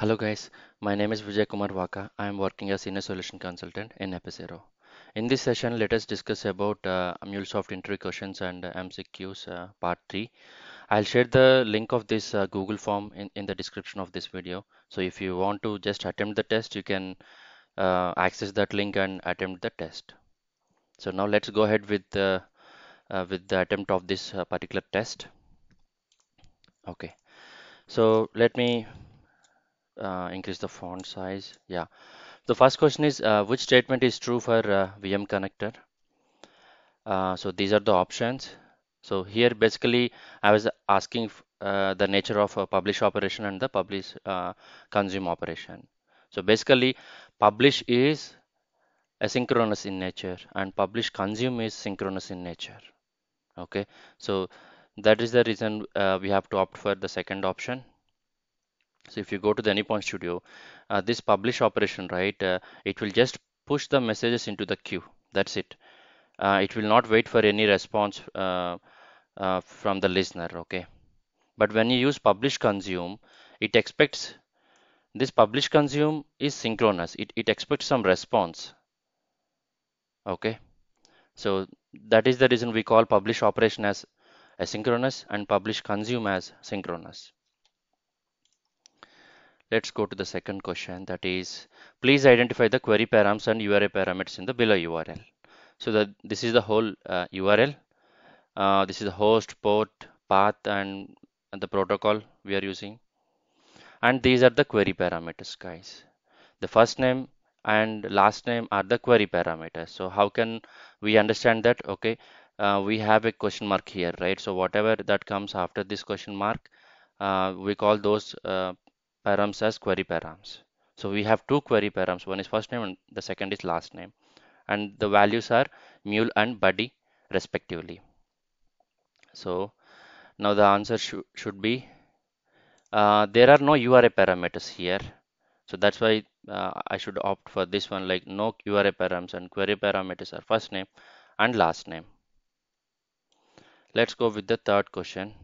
Hello guys, my name is Vijay Kumar Vaka. I am working as Senior Solution Consultant in Apisero. In this session, let us discuss about uh, MuleSoft interview questions and uh, MCQs uh, part 3. I'll share the link of this uh, Google form in, in the description of this video. So if you want to just attempt the test, you can uh, access that link and attempt the test. So now let's go ahead with the, uh, with the attempt of this uh, particular test. Okay, so let me uh, increase the font size. Yeah. The first question is uh, which statement is true for uh, VM connector? Uh, so these are the options. So here basically I was asking uh, the nature of a publish operation and the publish uh, consume operation. So basically publish is asynchronous in nature and publish consume is synchronous in nature. Okay. So that is the reason we have to opt for the second option. So if you go to the Anypoint Studio, uh, this publish operation, right, uh, it will just push the messages into the queue. That's it. Uh, it will not wait for any response uh, uh, from the listener, okay. But when you use publish consume, it expects this publish consume is synchronous. It, it expects some response, okay. So that is the reason we call publish operation as asynchronous and publish consume as synchronous. Let's go to the second question that is please identify the query params and URI parameters in the below URL. So that this is the whole uh, URL. Uh, this is the host, port, path and, and the protocol we are using. And these are the query parameters guys. The first name and last name are the query parameters. So how can we understand that? Okay, uh, we have a question mark here, right? So whatever that comes after this question mark, uh, we call those uh, params as query params. So we have two query params. One is first name and the second is last name. And the values are mule and buddy respectively. So now the answer sh should be uh, there are no URI parameters here. So that's why uh, I should opt for this one like no URI params and query parameters are first name and last name. Let's go with the third question.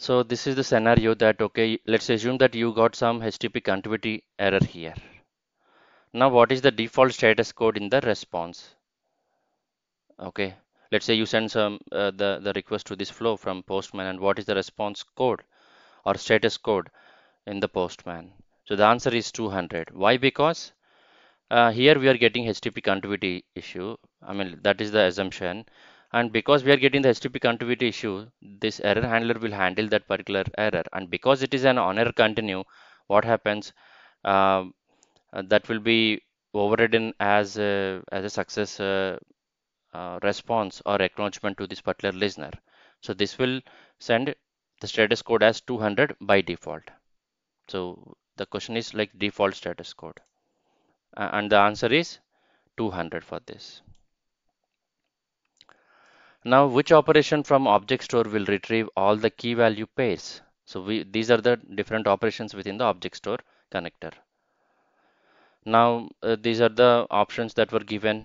So this is the scenario that, okay, let's assume that you got some HTTP connectivity error here. Now what is the default status code in the response? Okay, let's say you send some uh, the, the request to this flow from Postman and what is the response code or status code in the Postman? So the answer is 200. Why? Because uh, here we are getting HTTP connectivity issue. I mean, that is the assumption and because we are getting the HTTP connectivity issue this error handler will handle that particular error. And because it is an on error continue what happens? Uh, that will be overridden as a, as a success uh, uh, response or acknowledgement to this particular listener. So this will send the status code as 200 by default. So the question is like default status code. And the answer is 200 for this now, which operation from object store will retrieve all the key value pairs? So we, these are the different operations within the object store connector. Now, uh, these are the options that were given.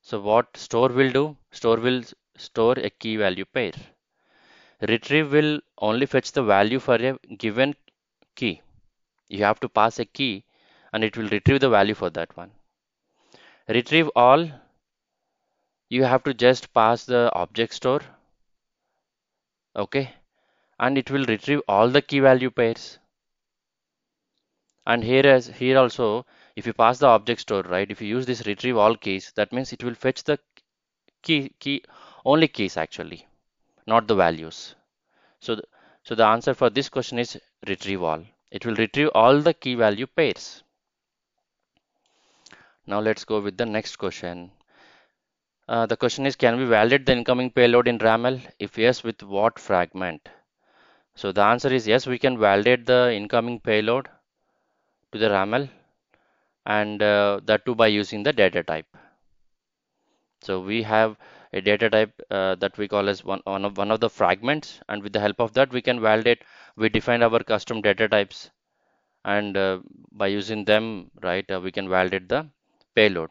So what store will do? Store will store a key value pair. Retrieve will only fetch the value for a given key. You have to pass a key and it will retrieve the value for that one. Retrieve all you have to just pass the object store okay? And it will retrieve all the key value pairs. And here as here also if you pass the object store right if you use this retrieve all keys that means it will fetch the key key only keys actually not the values. So the, so the answer for this question is retrieve all. It will retrieve all the key value pairs. Now let's go with the next question uh, the question is, can we validate the incoming payload in RAML? If yes, with what fragment? So the answer is yes, we can validate the incoming payload to the RAML and uh, that too by using the data type. So we have a data type uh, that we call as one, one, of, one of the fragments and with the help of that we can validate, we define our custom data types and uh, by using them, right, uh, we can validate the payload.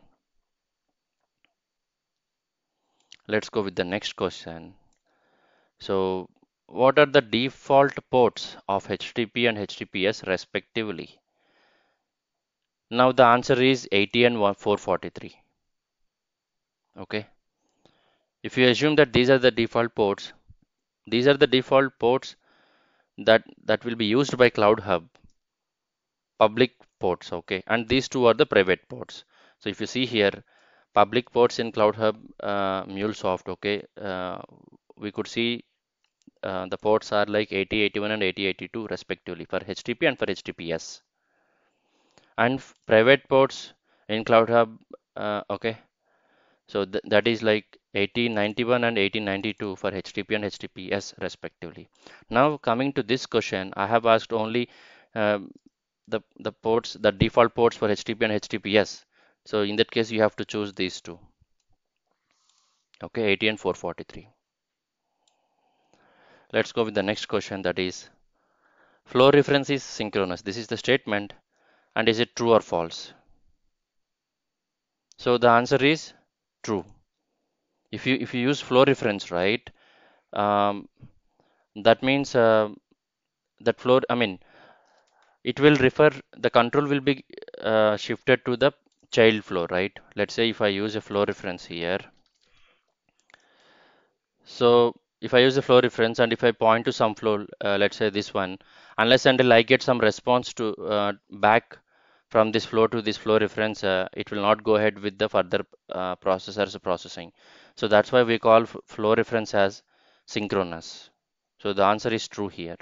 Let's go with the next question so what are the default ports of HTTP and HTTPS respectively? Now the answer is 80 and 443. Okay. If you assume that these are the default ports, these are the default ports that that will be used by Cloud Hub, public ports, okay, and these two are the private ports. So if you see here, public ports in Cloud Hub uh, MuleSoft, okay, uh, we could see uh, the ports are like 8081 and 8082 respectively for HTTP and for HTTPS. And private ports in Cloud Hub, uh, okay, so th that is like 1891 and 1892 for HTTP and HTTPS respectively. Now coming to this question, I have asked only um, the, the ports, the default ports for HTTP and HTTPS. So in that case, you have to choose these two. Okay, 80 and 443. Let's go with the next question that is flow reference is synchronous. This is the statement and is it true or false? So the answer is true. If you if you use flow reference, right, um, that means uh, that flow, I mean, it will refer, the control will be uh, shifted to the child flow, right? Let's say if I use a flow reference here. So if I use a flow reference and if I point to some flow, uh, let's say this one, unless until I get some response to uh, back from this flow to this flow reference, uh, it will not go ahead with the further uh, processors processing. So that's why we call flow reference as synchronous. So the answer is true here.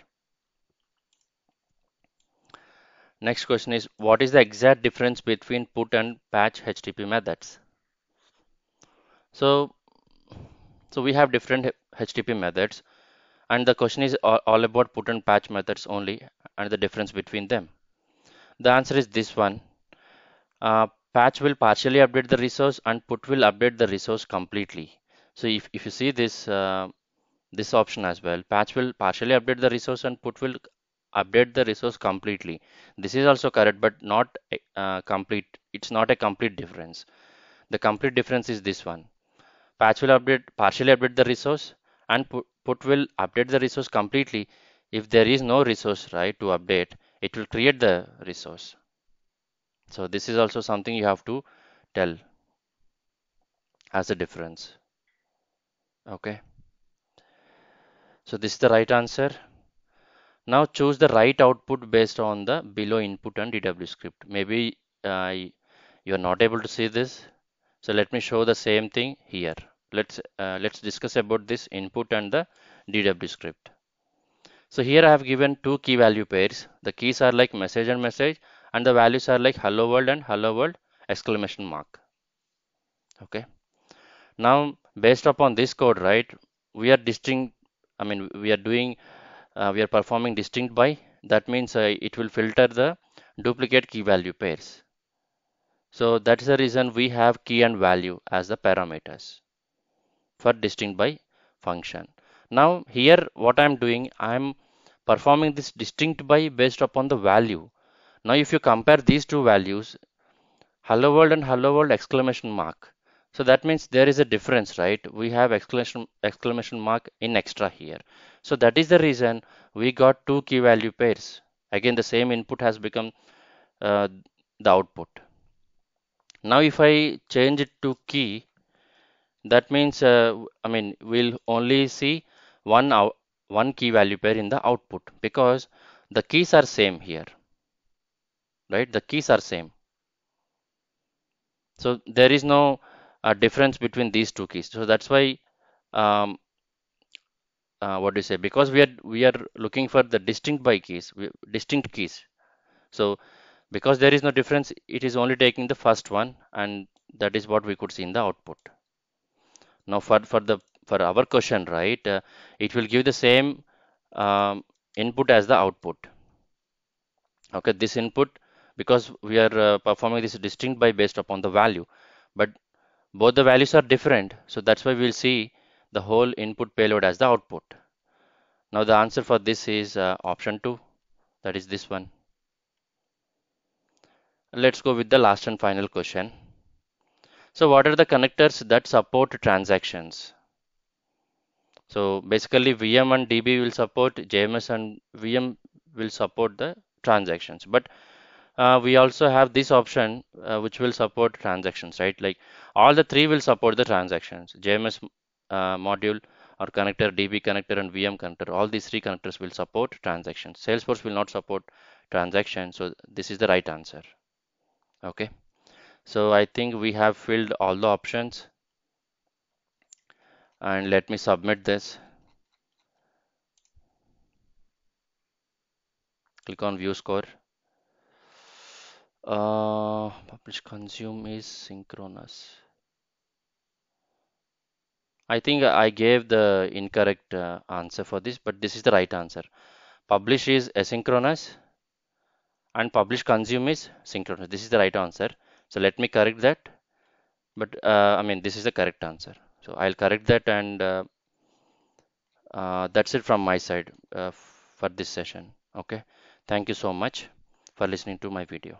Next question is what is the exact difference between put and patch HTTP methods? So, so we have different HTTP methods and the question is all about put and patch methods only and the difference between them. The answer is this one. Uh, patch will partially update the resource and put will update the resource completely. So if, if you see this uh, this option as well, patch will partially update the resource and put will update the resource completely. This is also correct, but not uh, complete. It's not a complete difference. The complete difference is this one. Patch will update partially update the resource and put, put will update the resource completely. If there is no resource right to update, it will create the resource. So this is also something you have to tell as a difference. Okay. So this is the right answer. Now choose the right output based on the below input and DW script. Maybe uh, you are not able to see this. So let me show the same thing here. Let's uh, let's discuss about this input and the DW script. So here I have given two key value pairs. The keys are like message and message and the values are like hello world and hello world exclamation mark. Okay. Now based upon this code, right, we are distinct, I mean, we are doing we are performing distinct by that means uh, it will filter the duplicate key value pairs. So that is the reason we have key and value as the parameters for distinct by function. Now here what i'm doing i'm performing this distinct by based upon the value. Now if you compare these two values hello world and hello world exclamation mark. So that means there is a difference right? We have exclamation exclamation mark in extra here so that is the reason we got two key value pairs. Again, the same input has become uh, the output. Now, if I change it to key, that means, uh, I mean, we'll only see one out, one key value pair in the output because the keys are same here, right? The keys are same. So there is no uh, difference between these two keys. So that's why um, uh, what do you say because we are we are looking for the distinct by keys distinct keys. So because there is no difference it is only taking the first one and that is what we could see in the output. Now for for the for our question right uh, it will give the same um, input as the output. Okay this input because we are uh, performing this distinct by based upon the value but both the values are different so that's why we'll see the whole input payload as the output. Now the answer for this is uh, option 2 that is this one. Let's go with the last and final question. So what are the connectors that support transactions? So basically VM and DB will support JMS and VM will support the transactions. But uh, we also have this option uh, which will support transactions, right? Like all the three will support the transactions. JMS uh, module or connector, DB connector and VM connector, all these three connectors will support transactions. Salesforce will not support transactions. So this is the right answer. Okay. So I think we have filled all the options and let me submit this. Click on view score. Uh, publish consume is synchronous. I think I gave the incorrect uh, answer for this, but this is the right answer. Publish is asynchronous and publish consume is synchronous. This is the right answer. So let me correct that. But uh, I mean, this is the correct answer. So I'll correct that and uh, uh, that's it from my side uh, for this session. Okay. Thank you so much for listening to my video.